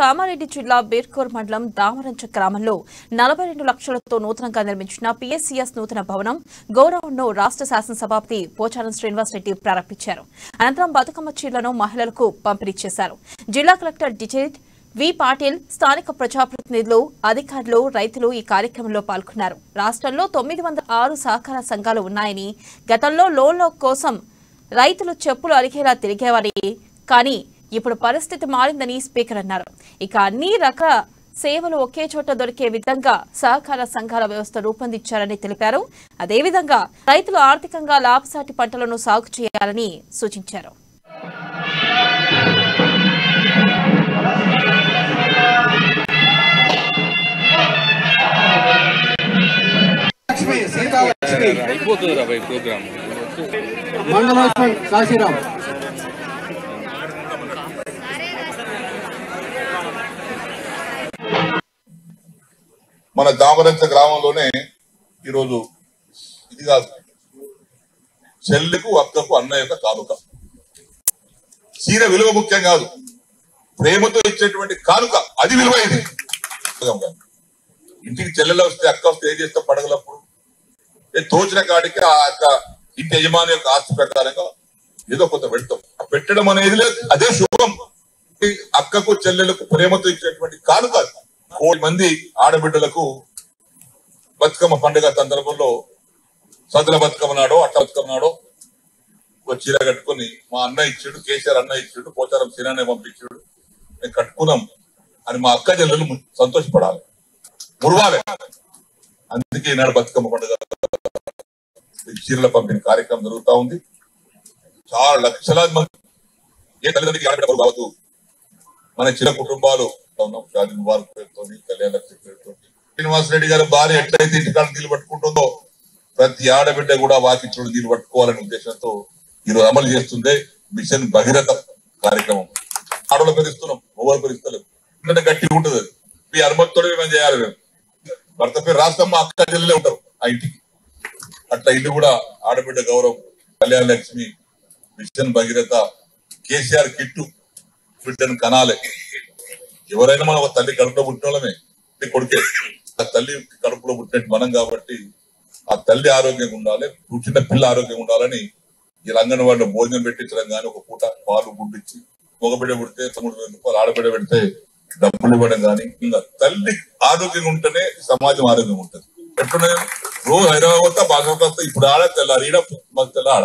కామారెడ్డి జిల్లా బీర్కూర్ మండలం దామరంచ గ్రామంలో నలభై రెండు లక్షలతో నూతనంగా నిర్మించిన పీఎస్సీఎస్ నూతన భవనం గౌరవంను రాష్ట్ర శాసనసభాపతి పోచారం శ్రీనివాసరెడ్డి ప్రారంభించారు. అనంతరం బతుకమ్మ చీరలను మహిళలకు పంపిణీ చేశారు. జిల్లా కలెక్టర్ డిజిట్ వి పాటిల్ స్థానిక ప్రజాప్రతినిధులు అధికారులు రైతులు ఈ కార్యక్రమంలో పాల్గొన్నారు. రాష్ట్రంలో తొమ్మిది వందల ఆరు సహకార సంఘాలు ఉన్నాయని గతంలో లోన్ల కోసం రైతులు చెప్పులు అరిగేలా తిరిగేవారి కానీ ఇప్పుడు పరిస్థితి మారిందని స్పీకర్ అన్నారు. ఇక అన్ని రకాల సేవలు ఒకే చోట దొరికే విధంగా సహకార సంఘాల వ్యవస్థ రూపొందించారని తెలిపారు. అదేవిధంగా రైతులు ఆర్థికంగా లాభసాటి పంటలను సాగు చేయాలని సూచించారు. లక్ష్మి సీతా మన దామరంత గ్రామంలోనే ఈరోజు ఇది కాదు. చెల్లికు అక్కకు అన్న యొక్క కానుక చీర విలువ ముఖ్యం కాదు. ప్రేమతో ఇచ్చేటువంటి కానుక అది విలువైంది ఇంటికి చెల్లెలు వస్తే అక్క వస్తే ఏం చేస్తే పడగలప్పుడు. ఏ తోచిన కాడికి ఆ యొక్క ఇంటి యజమాని యొక్క ఆస్తి ప్రకారంగా ఏదో కొంత పెడతాం. పెట్టడం అనేది లేదు. అదే శుభం. అక్కకు చెల్లెలకు ప్రేమతో ఇచ్చేటువంటి కానుక అది. కోటి మంది ఆడబిడ్డలకు బతుకమ్మ పండుగ సందర్భంలో సదుల బతుకమ్మ నాడో అట్ట బతుకమ్మ నాడో ఒక చీర కట్టుకొని మా అన్న ఇచ్చాడు కేసీఆర్ అన్న ఇచ్చాడు పోచారం సీనానే పంపించాడు. మేము కట్టుకున్నాం. అని మా అక్క చెల్లెలు సంతోషపడాలి. మురవాలి. అందుకే ఈనాడు బతుకమ్మ పండుగ. చీరల పంపిణీ కార్యక్రమం జరుగుతా ఉంది. చాలా లక్షలాది మంది ఏ తల్లిదండ్రులకి ఆడబిడ్డ మన చిన్న కుటుంబాలు ఉన్నాం షాది ముబారక్ పేరుతో కళ్యాణ లక్ష్మి పేరుతో శ్రీనివాస్ రెడ్డి గారి భార్య ఎట్లయితే ఇంటికాడ నీళ్ళు పట్టుకుంటుందో ప్రతి ఆడబిడ్డ కూడా వాకిచ్చుడు నీళ్ళు పట్టుకోవాలనే ఉద్దేశంతో ఈరోజు అమలు చేస్తుందే మిషన్ భగీరథ కార్యక్రమం. ఆడవాళ్ళ పెరిస్తున్నాం మొగలు పెరిస్తలేం ఎందుకంటే గట్టిగా ఉంటుంది అది. మీ అనుమతితో మేము చేయాలి మేము. భర్త పేరు రాస్తాం మా అక్క చెల్లెలే ఉంటారు ఆ ఇంటికి. అట్లా ఇల్లు కూడా ఆడబిడ్డ గౌరవం కళ్యాణ లక్ష్మి మిషన్ భగీరథ కేసీఆర్ కిట్టు బిడ్డను కనాలి. ఎవరైనా మనం ఒక తల్లి కడుపులో పుట్టినోళ్ళమే. కొడుకే. ఆ తల్లి కడుపులో పుట్టినట్టు మనం కాబట్టి ఆ తల్లి ఆరోగ్యంగా ఉండాలి పుట్టిన పిల్ల ఆరోగ్యంగా ఉండాలని ఈ అంగన్వాడిలో భోజనం పెట్టించడం కానీ ఒక పూట పాలు గుడ్డిచ్చి మగబిడ్డ పెడితే తమ్ముడు వేల రూపాయలు ఆడబిడ్డ పెడితే డబ్బులు ఇవ్వడం కానీ ఇంకా తల్లి ఆరోగ్యంగా ఉంటేనే సమాజం ఆరోగ్యంగా ఉంటుంది. ఎట్లున్నాయి? రోజు హైదరాబాద్ వస్తా బాగా వస్తా ఇప్పుడు ఆడ తెల్లారి ఈడ తెల్ల ఆడ